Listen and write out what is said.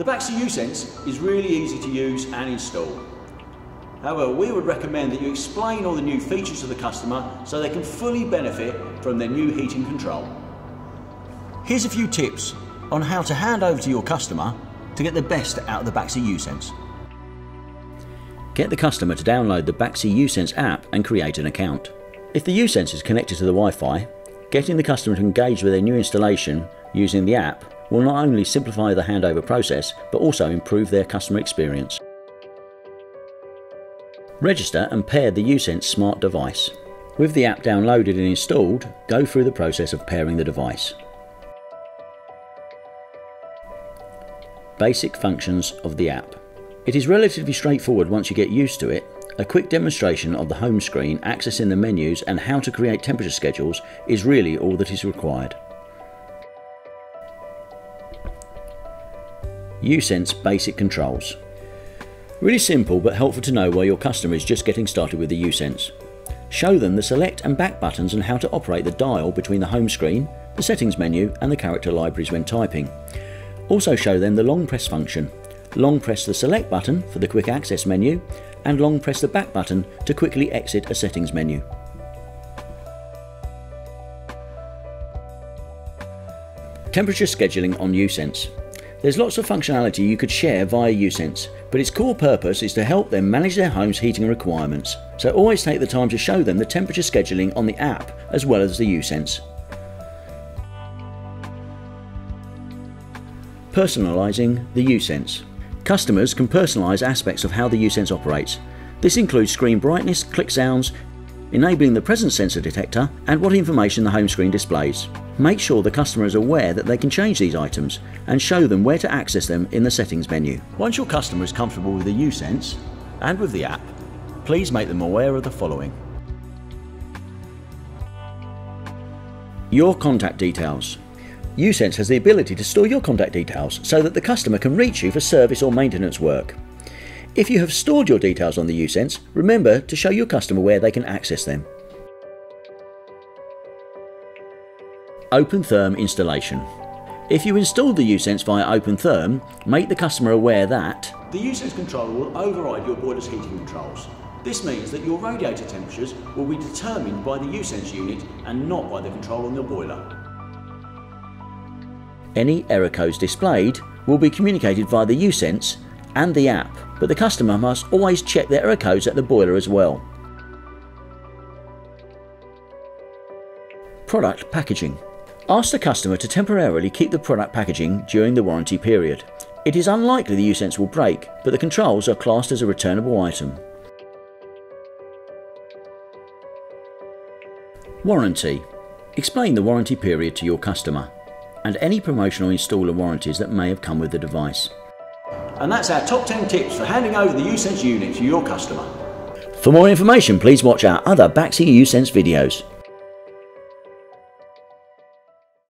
The Baxi uSense is really easy to use and install. However, we would recommend that you explain all the new features to the customer so they can fully benefit from their new heating control. Here's a few tips on how to hand over to your customer to get the best out of the Baxi uSense. Get the customer to download the Baxi uSense app and create an account. If the uSense is connected to the Wi-Fi, getting the customer to engage with their new installation using the app will not only simplify the handover process, but also improve their customer experience. Register and pair the uSense smart device. With the app downloaded and installed, go through the process of pairing the device. Basic functions of the app. It is relatively straightforward once you get used to it. A quick demonstration of the home screen, accessing the menus and how to create temperature schedules is really all that is required. uSense Basic Controls. Really simple but helpful to know where your customer is just getting started with the uSense. Show them the select and back buttons and how to operate the dial between the home screen, the settings menu and the character libraries when typing. Also show them the long press function. Long press the select button for the quick access menu and long press the back button to quickly exit a settings menu. Temperature scheduling on uSense. There's lots of functionality you could share via uSense, but its core purpose is to help them manage their home's heating requirements. So always take the time to show them the temperature scheduling on the app as well as the uSense. Personalising the uSense. Customers can personalise aspects of how the uSense operates. This includes screen brightness, click sounds, enabling the presence sensor detector and what information the home screen displays. Make sure the customer is aware that they can change these items and show them where to access them in the settings menu. Once your customer is comfortable with the uSense and with the app, please make them aware of the following. Your contact details. uSense has the ability to store your contact details so that the customer can reach you for service or maintenance work. If you have stored your details on the uSense, remember to show your customer where they can access them. OpenTherm installation. If you installed the uSense via OpenTherm, make the customer aware that the uSense controller will override your boiler's heating controls. This means that your radiator temperatures will be determined by the uSense unit and not by the control on your boiler. Any error codes displayed will be communicated via the uSense and the app, but the customer must always check the error codes at the boiler as well. Product packaging. Ask the customer to temporarily keep the product packaging during the warranty period. It is unlikely the uSense will break, but the controls are classed as a returnable item. Warranty. Explain the warranty period to your customer and any promotional installer warranties that may have come with the device. And that's our top 10 tips for handing over the uSense unit to your customer. For more information, please watch our other Baxi uSense videos.